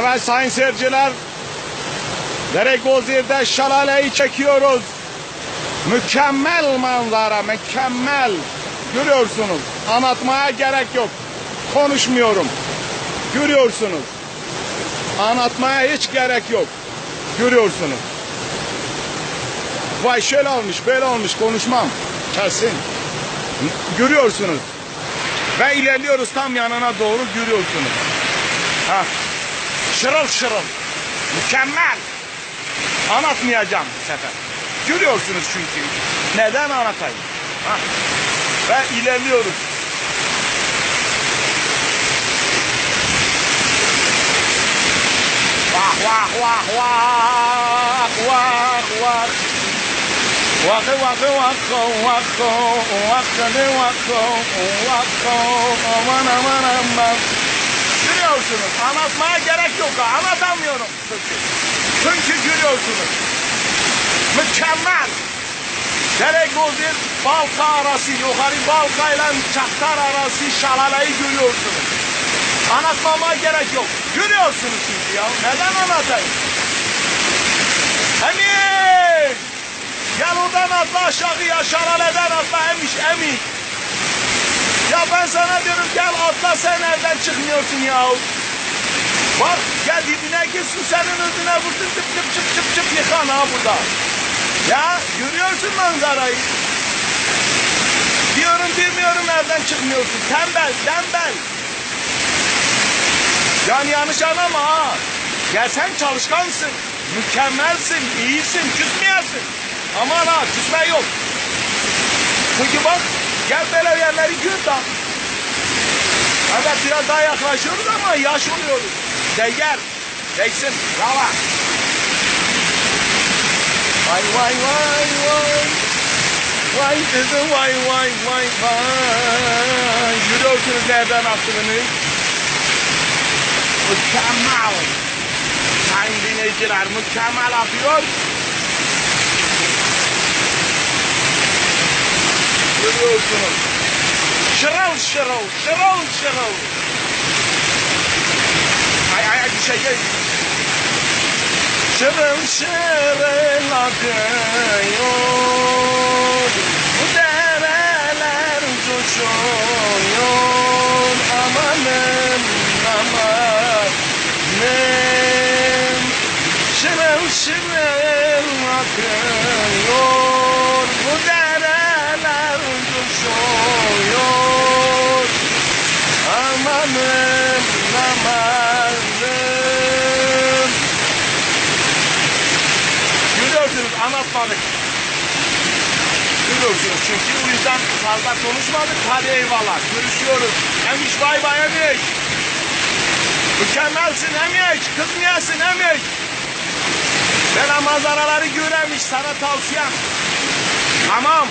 Evet sayın seyirciler. Deregozir'de şelaleyi çekiyoruz. Mükemmel manzara, mükemmel. Görüyorsunuz. Anlatmaya gerek yok. Konuşmuyorum. Görüyorsunuz. Anlatmaya hiç gerek yok. Görüyorsunuz. Vay şöyle olmuş, böyle olmuş konuşmam. Kesin. Görüyorsunuz. Ve ilerliyoruz tam yanına doğru görüyorsunuz. Ha. Şırıl şırıl. Mükemmel. Anlatmayacağım bu sefer. Görüyorsunuz çünkü. Neden anlatayım? Ha. Ve ilerliyoruz. Vah vah vah vah vah vah. Wakı wakı wakı wakı wakı de wakı wakı aman aman aman. Görüyorsunuz anlatmaya gerek yok anlatamıyorum çünkü. Çünkü görüyorsunuz. Mükemmel. Deregozir Balka arası yukarı Balka ile Çaktar arası şalalayı görüyorsunuz. Anlatmama gerek yok. Görüyorsunuz çünkü ya. Neden anlatayım? Emin! Gel oradan atla aşağıya şalaleden atla emiş emin. Ya ben sana diyorum gel atla sen evden çıkmıyorsun ya. Bak gel dibine gir su senin özüne vursun çıp çıp çıp çıp çıp yıkan ha burada. Ya görüyorsun manzarayı. Diyorum bilmiyorum evden çıkmıyorsun. Tembel tembel. Yani yanlış anlama ha. Ya sen çalışkansın. Mükemmelsin, iyisin, küsmeyesin. Aman ha küsme yok. Çünkü bak gel böyle yerleri gör da. Evet biraz daha yaklaşıyoruz ama yaş oluyoruz. Değer. Değsin. Bravo. Vay vay vay vay. Vay kızım vay vay vay vay. Görüyorsunuz nereden attığını. Mükemmel. Sayın dinleyiciler mükemmel atıyor. Görüyorsunuz. Şırıl şırıl, şırıl şırıl. Ay ay ay düşecek. Şırıl şırıl akıyor. Bu dereler coşuyor. Amanım amanım. Şırıl şırıl akıyor. Bu dereler coşuyor. Amanım amanım. Görüyorsunuz anlatmadık. Görüyorsunuz çünkü o yüzden fazla konuşmadık. Hadi eyvallah. Görüşüyoruz. Emiş bay bay Emiş. Mükemmelsin Emiş. Kızmayasın Emiş. Böyle manzaraları göremiş sana tavsiyem. Tamam.